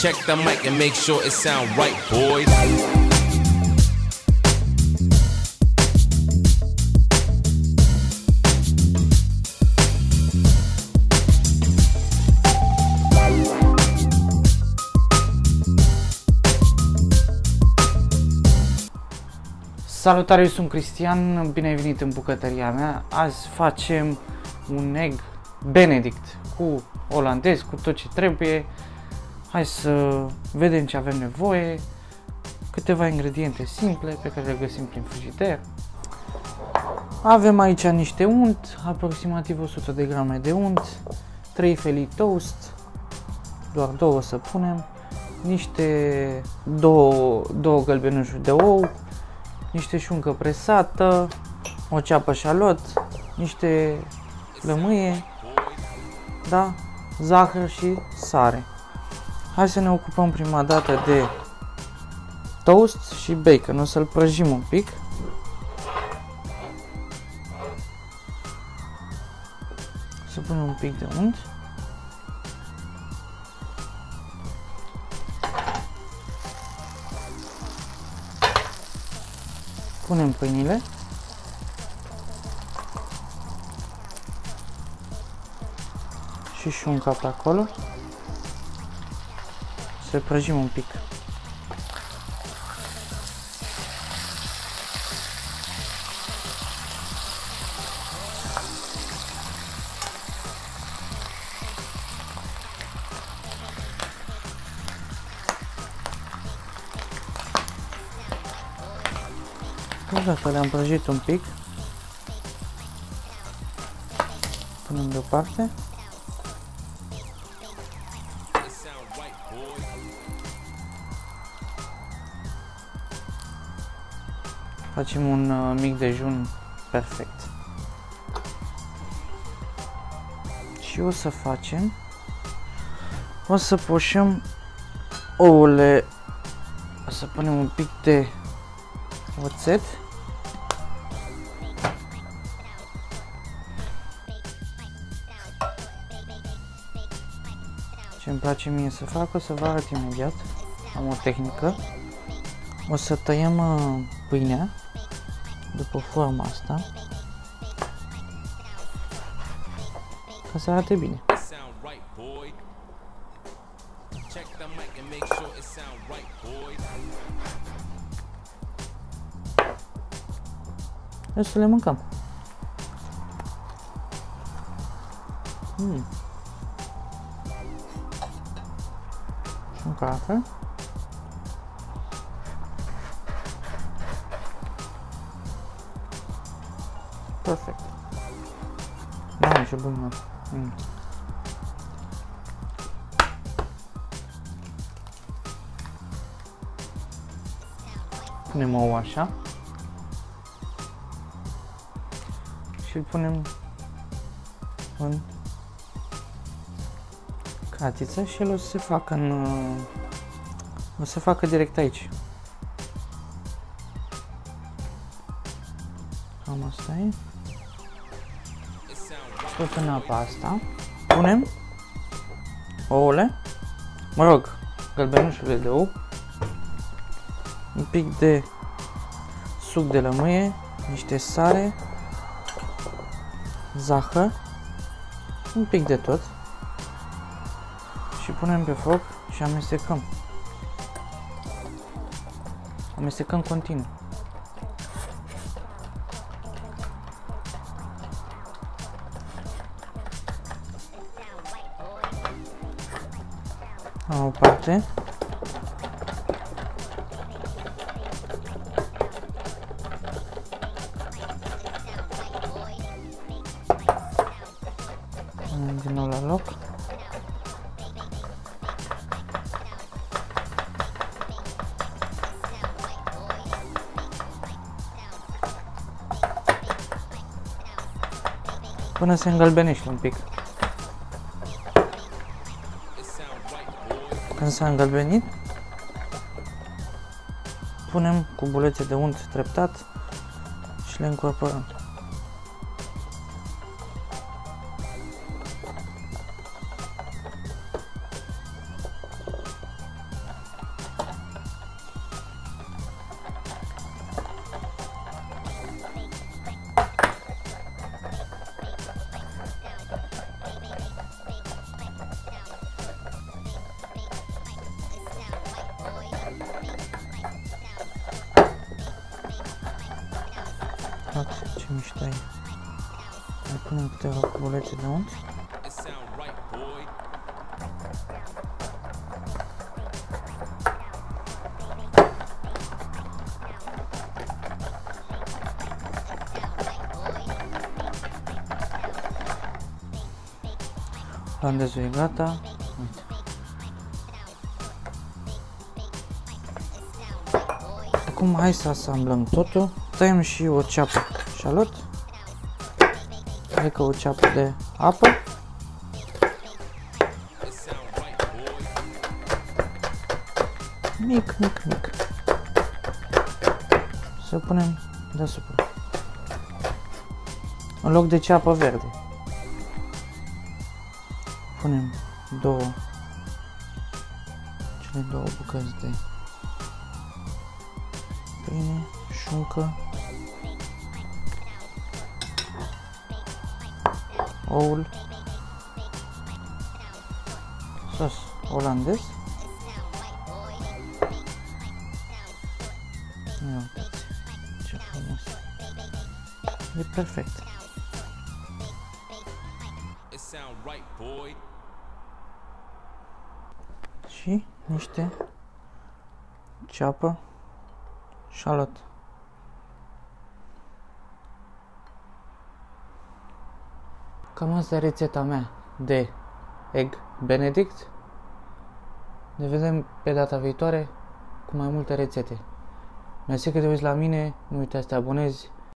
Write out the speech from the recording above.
Check the mic and make sure it sound right, boys. Salutare, eu sunt Cristian, bine ai venit în bucătăria mea. Azi facem un egg benedict cu olandez, cu tot ce trebuie. Hai să vedem ce avem nevoie. Câteva ingrediente simple pe care le găsim prin frigider. Avem aici niște unt, aproximativ 100 de grame de unt, 3 felii toast, doar două să punem, niște două, două gălbenușuri de ou, niște șuncă presată, o ceapă șalot, niște lămâie, da, zahăr și sare. Hai să ne ocupăm prima dată de toast și bacon. O să-l prăjim un pic. Să punem un pic de unt. Punem pâinile. Și șunca pe acolo. Să prăjim un pic. Dacă le-am prăjit un pic, punem deoparte. It sound right, boys. Facem un uh, mic dejun perfect. Și o să facem, o să poșăm ouăle, o să punem un pic de oțet. Ce îmi place mie să fac, o să vă arăt imediat. Am o tehnică. O să tăiem uh, pâinea după forma asta ca să arate bine. It sound right, boy. Și un cafe. Perfect. Mamă, ce bun, mă. Mm. Punem ouă așa. și îl punem în catiță și el o să se facă în uh, o să se facă direct aici. Cam asta e. It sound right. Tot în apa asta punem ouăle, mă rog, gălbenușurile de ou, un pic de suc de lămâie, niște sare, zahăr, un pic de tot și punem pe foc și amestecăm. Amestecăm continuu. La o parte. Punem din nou la loc. Până se îngălbenește un pic. It sound right, boys. Când s-a îngălbenit, punem cubulețe de unt treptat și le încorporăm. Mișto e. Mai punem câteva cubulețe de unt. It sound right, boy. Landezul e gata. Uite. Acum hai să asamblăm totul. Tăiem și o ceapă șalot. Cred că o ceapă de apă. It sound right, boy. Mic, mic, mic. Să punem deasupra. În loc de ceapă verde. Punem două cele două bucăți de pâine, șuncă, oul, sos olandez. Ia uitați ce frumos. E perfect. It sound right, boy. Și niște ceapă șalot. Cam asta e rețeta mea de egg benedict. Ne vedem pe data viitoare cu mai multe rețete. Mersi că te uiți la mine, nu uita să te abonezi